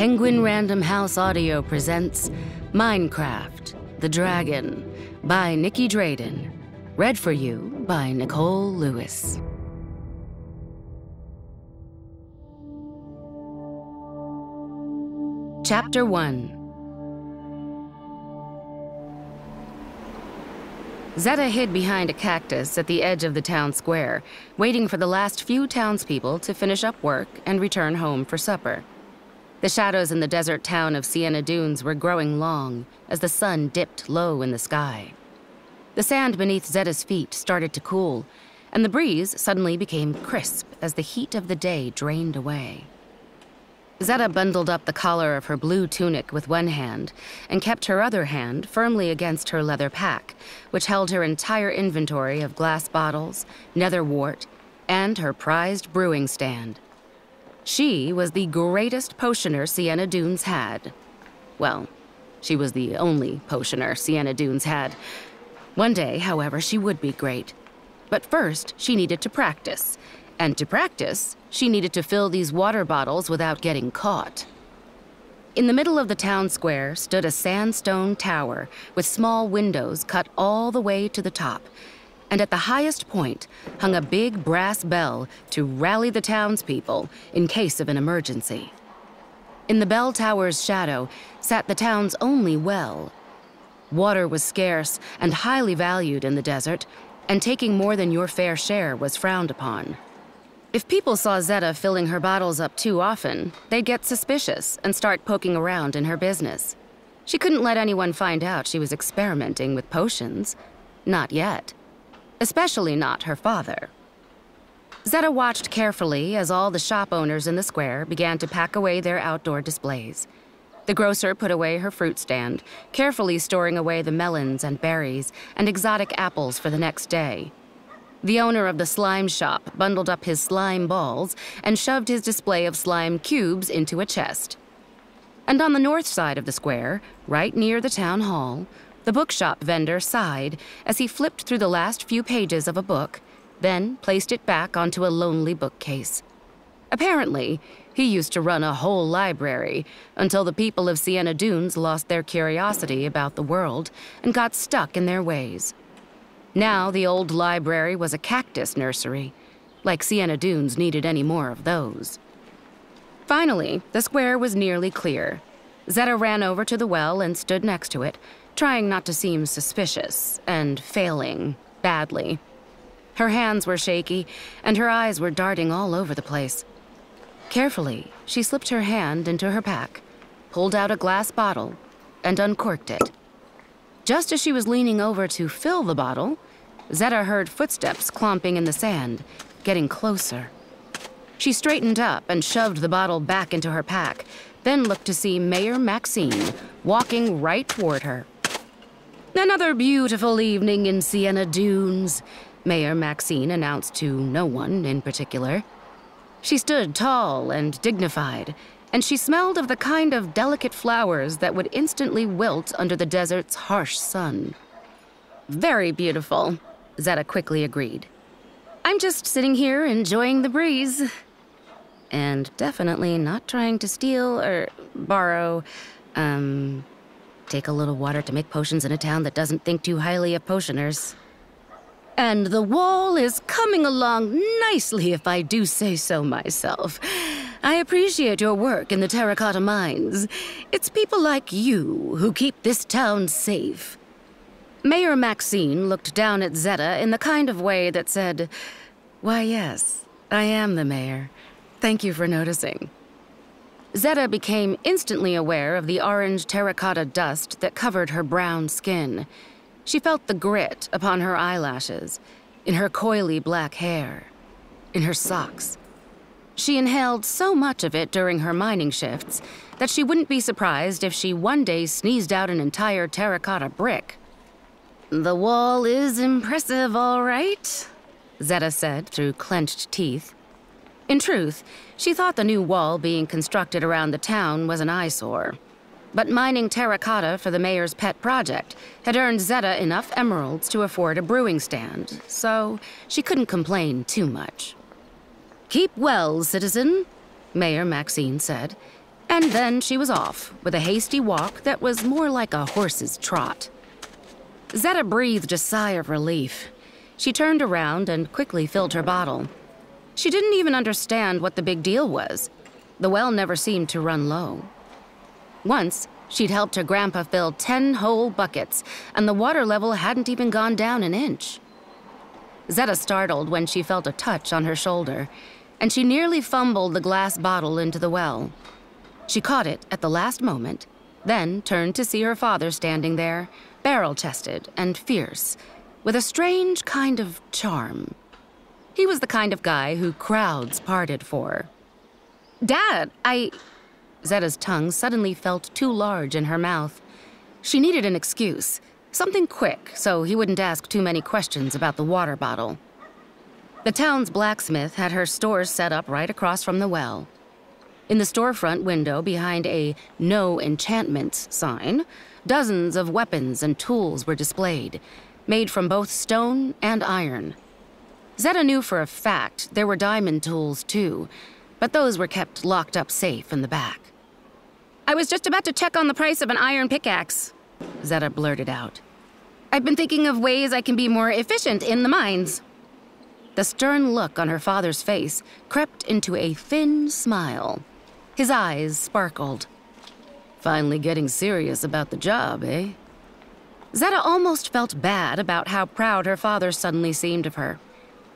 Penguin Random House Audio presents Minecraft The Dragon by Nicky Drayden. Read for you by Nicole Lewis. Chapter 1 Zetta hid behind a cactus at the edge of the town square, waiting for the last few townspeople to finish up work and return home for supper. The shadows in the desert town of Sienna Dunes were growing long as the sun dipped low in the sky. The sand beneath Zetta's feet started to cool, and the breeze suddenly became crisp as the heat of the day drained away. Zetta bundled up the collar of her blue tunic with one hand and kept her other hand firmly against her leather pack, which held her entire inventory of glass bottles, nether wart, and her prized brewing stand. She was the greatest potioner Sienna Dunes had. Well, she was the only potioner Sienna Dunes had. One day, however, she would be great. But first, she needed to practice. And to practice, she needed to fill these water bottles without getting caught. In the middle of the town square stood a sandstone tower with small windows cut all the way to the top and at the highest point hung a big brass bell to rally the townspeople in case of an emergency. In the bell tower's shadow sat the town's only well. Water was scarce and highly valued in the desert, and taking more than your fair share was frowned upon. If people saw Zetta filling her bottles up too often, they'd get suspicious and start poking around in her business. She couldn't let anyone find out she was experimenting with potions. Not yet especially not her father. Zetta watched carefully as all the shop owners in the square began to pack away their outdoor displays. The grocer put away her fruit stand, carefully storing away the melons and berries and exotic apples for the next day. The owner of the slime shop bundled up his slime balls and shoved his display of slime cubes into a chest. And on the north side of the square, right near the town hall, the bookshop vendor sighed as he flipped through the last few pages of a book, then placed it back onto a lonely bookcase. Apparently, he used to run a whole library until the people of Sienna Dunes lost their curiosity about the world and got stuck in their ways. Now the old library was a cactus nursery, like Sienna Dunes needed any more of those. Finally, the square was nearly clear. Zetta ran over to the well and stood next to it, trying not to seem suspicious and failing badly. Her hands were shaky, and her eyes were darting all over the place. Carefully, she slipped her hand into her pack, pulled out a glass bottle, and uncorked it. Just as she was leaning over to fill the bottle, Zetta heard footsteps clomping in the sand, getting closer. She straightened up and shoved the bottle back into her pack, then looked to see Mayor Maxine walking right toward her. Another beautiful evening in Sienna Dunes, Mayor Maxine announced to no one in particular. She stood tall and dignified, and she smelled of the kind of delicate flowers that would instantly wilt under the desert's harsh sun. Very beautiful, Zetta quickly agreed. I'm just sitting here enjoying the breeze. And definitely not trying to steal or borrow, um, Take a little water to make potions in a town that doesn't think too highly of potioners. And the wall is coming along nicely, if I do say so myself. I appreciate your work in the terracotta mines. It's people like you who keep this town safe. Mayor Maxine looked down at Zetta in the kind of way that said, Why, yes, I am the mayor. Thank you for noticing. Zetta became instantly aware of the orange terracotta dust that covered her brown skin. She felt the grit upon her eyelashes, in her coily black hair, in her socks. She inhaled so much of it during her mining shifts that she wouldn't be surprised if she one day sneezed out an entire terracotta brick. The wall is impressive, all right, Zetta said through clenched teeth. In truth, she thought the new wall being constructed around the town was an eyesore. But mining terracotta for the mayor's pet project had earned Zetta enough emeralds to afford a brewing stand, so she couldn't complain too much. Keep well, citizen, Mayor Maxine said, And then she was off, with a hasty walk that was more like a horse's trot. Zetta breathed a sigh of relief. She turned around and quickly filled her bottle. She didn't even understand what the big deal was. The well never seemed to run low. Once, she'd helped her grandpa fill 10 whole buckets, and the water level hadn't even gone down an inch. Zetta startled when she felt a touch on her shoulder, and she nearly fumbled the glass bottle into the well. She caught it at the last moment, then turned to see her father standing there, barrel chested and fierce, with a strange kind of charm. He was the kind of guy who crowds parted for. Dad, I. Zetta's tongue suddenly felt too large in her mouth. She needed an excuse, something quick, so he wouldn't ask too many questions about the water bottle. The town's blacksmith had her store set up right across from the well. In the storefront window behind a No Enchantments sign, dozens of weapons and tools were displayed, made from both stone and iron. Zetta knew for a fact there were diamond tools too, but those were kept locked up safe in the back. I was just about to check on the price of an iron pickaxe, Zetta blurted out. I've been thinking of ways I can be more efficient in the mines. The stern look on her father's face crept into a thin smile. His eyes sparkled. Finally getting serious about the job, eh? Zetta almost felt bad about how proud her father suddenly seemed of her.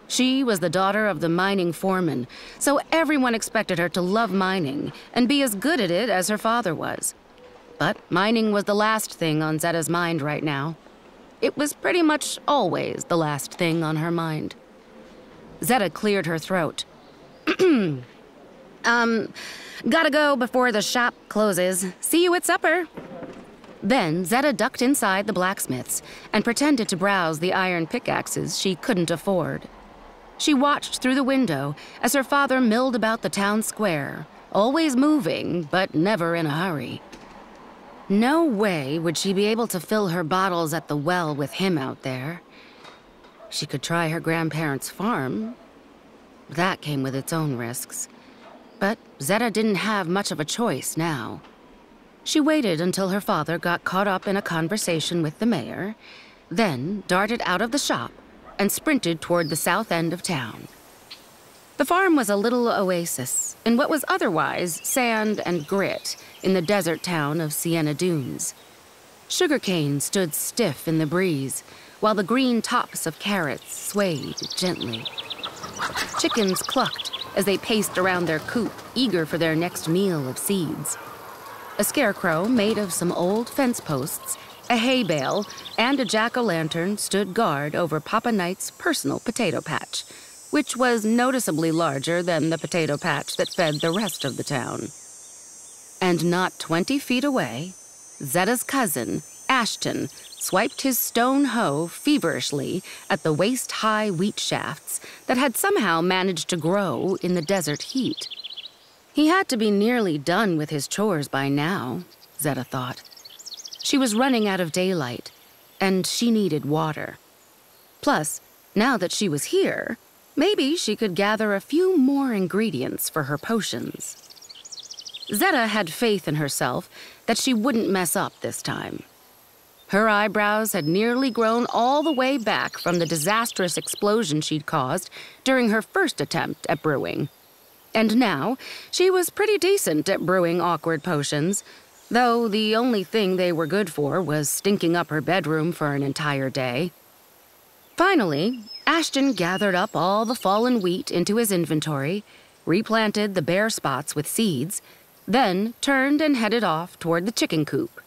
She was the daughter of the mining foreman, so everyone expected her to love mining and be as good at it as her father was. But mining was the last thing on Zetta's mind right now. It was pretty much always the last thing on her mind. Zetta cleared her throat. um, Gotta go before the shop closes. See you at supper. Then Zetta ducked inside the blacksmith's and pretended to browse the iron pickaxes she couldn't afford. She watched through the window as her father milled about the town square, always moving, but never in a hurry. No way would she be able to fill her bottles at the well with him out there. She could try her grandparents' farm. That came with its own risks. But Zetta didn't have much of a choice now. She waited until her father got caught up in a conversation with the mayor, then darted out of the shop and sprinted toward the south end of town. The farm was a little oasis in what was otherwise sand and grit in the desert town of Sienna Dunes. Sugarcane stood stiff in the breeze, while the green tops of carrots swayed gently. Chickens clucked as they paced around their coop, eager for their next meal of seeds. A scarecrow made of some old fence posts, a hay bale, and a jack o' lantern stood guard over Papa Knight's personal potato patch, which was noticeably larger than the potato patch that fed the rest of the town. And not 20 feet away, Zetta's cousin, Ashton, swiped his stone hoe feverishly at the waist high wheat shafts that had somehow managed to grow in the desert heat. He had to be nearly done with his chores by now, Zetta thought. She was running out of daylight, and she needed water. Plus, now that she was here, maybe she could gather a few more ingredients for her potions. Zetta had faith in herself that she wouldn't mess up this time. Her eyebrows had nearly grown all the way back from the disastrous explosion she'd caused during her first attempt at brewing. And now, she was pretty decent at brewing awkward potions, though the only thing they were good for was stinking up her bedroom for an entire day. Finally, Ashton gathered up all the fallen wheat into his inventory, replanted the bare spots with seeds, then turned and headed off toward the chicken coop.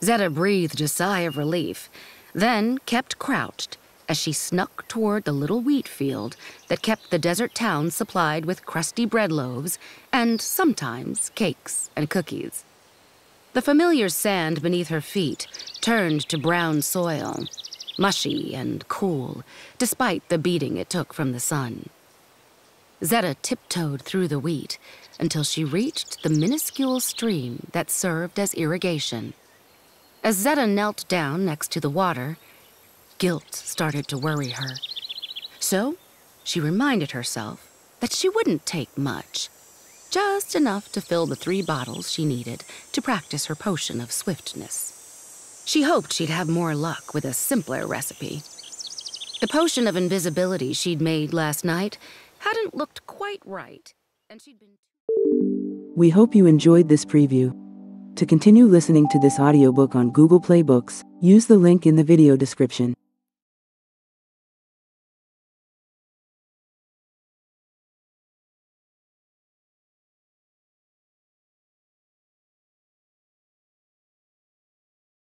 Zetta breathed a sigh of relief, then kept crouched as she snuck toward the little wheat field that kept the desert town supplied with crusty bread loaves and sometimes cakes and cookies. The familiar sand beneath her feet turned to brown soil, mushy and cool, despite the beating it took from the sun. Zetta tiptoed through the wheat until she reached the minuscule stream that served as irrigation. As Zetta knelt down next to the water, guilt started to worry her. So she reminded herself that she wouldn't take much. Just enough to fill the three bottles she needed to practice her potion of swiftness. She hoped she'd have more luck with a simpler recipe. The potion of invisibility she'd made last night hadn't looked quite right, and she'd been. We hope you enjoyed this preview. To continue listening to this audiobook on Google Play Books, use the link in the video description.